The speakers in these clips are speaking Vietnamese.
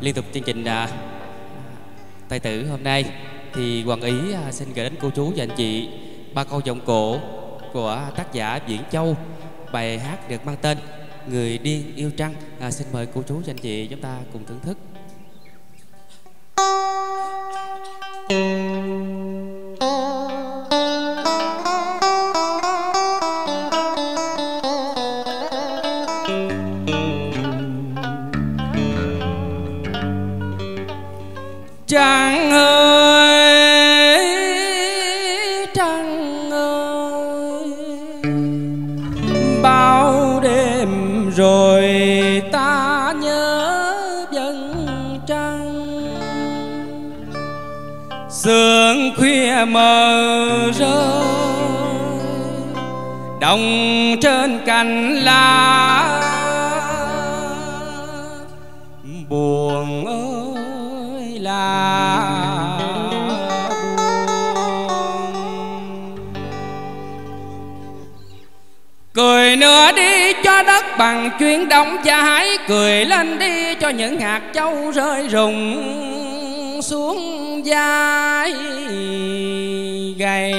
liên tục chương trình à, tài tử hôm nay thì hoàng ý à, xin gửi đến cô chú và anh chị ba câu giọng cổ của tác giả Viễn Châu. Bài hát được mang tên Người điên yêu trăng. À, xin mời cô chú và anh chị chúng ta cùng thưởng thức. Trăng ơi trăng ơi, bao đêm rồi ta nhớ vẫn trăng. Sương khuya mờ rơi đồng trên cành lá. Buồn cười nữa đi cho đất bằng chuyến đóng trái hãy cười lên đi cho những hạt châu rơi rụng xuống vai gầy.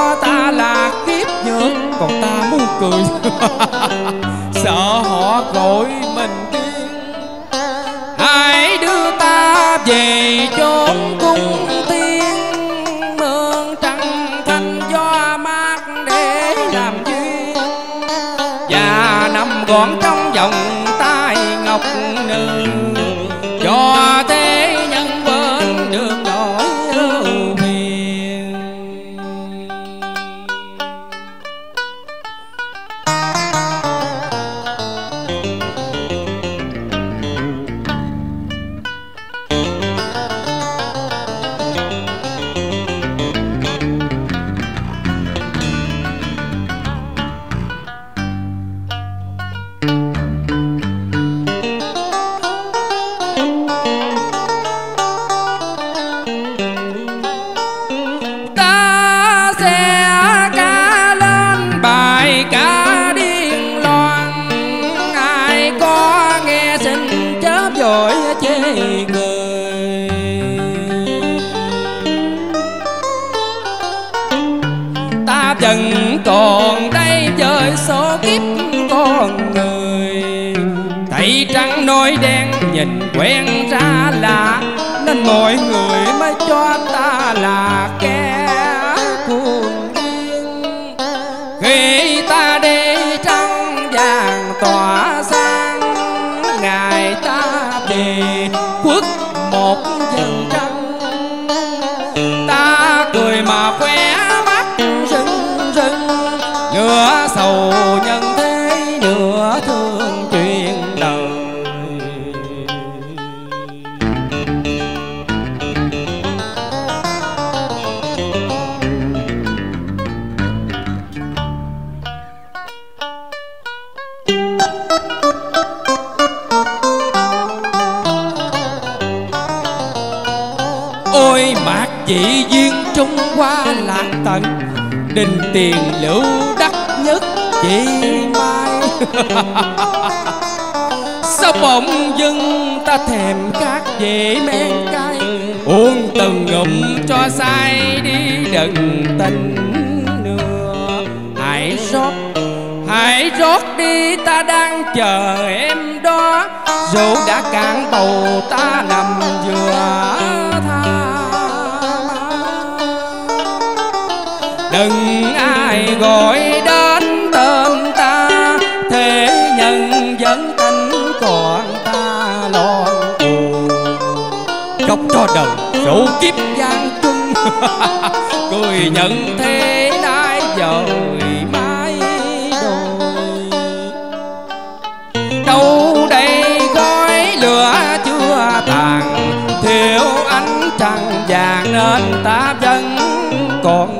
Cho ta là kiếp nhược, còn ta muốn cười. Sợ họ gọi mình điên. Hãy đưa ta về chốn cung tiên mượn trăng thanh gió mát để làm duyên. Và nằm gọn trong vòng tay ngọc nữ chê người ta vẫn còn đây chơi số kiếp con người. Thấy trắng nói đen nhìn quen ra lạ nên mọi người mới sầu nhân thế nửa thương chuyện đời. Ôi, mạc dị duyên trung hoa lạc tận đình tiền lưu đắc nhất. Chị mai. Sao bỗng dưng ta thèm các dễ men cay? Uống từng ngụm cho say đi, đừng tình nữa. Hãy rót hãy rót đi, ta đang chờ em đó. Rượu đã cạn bầu, ta nằm vừa. cho đời. Số kiếp gian trung cười nhận thế nay rồi mãi rồi đâu đây gói lửa chưa tàn thiếu ánh trăng vàng nên ta vẫn còn